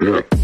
Yeah.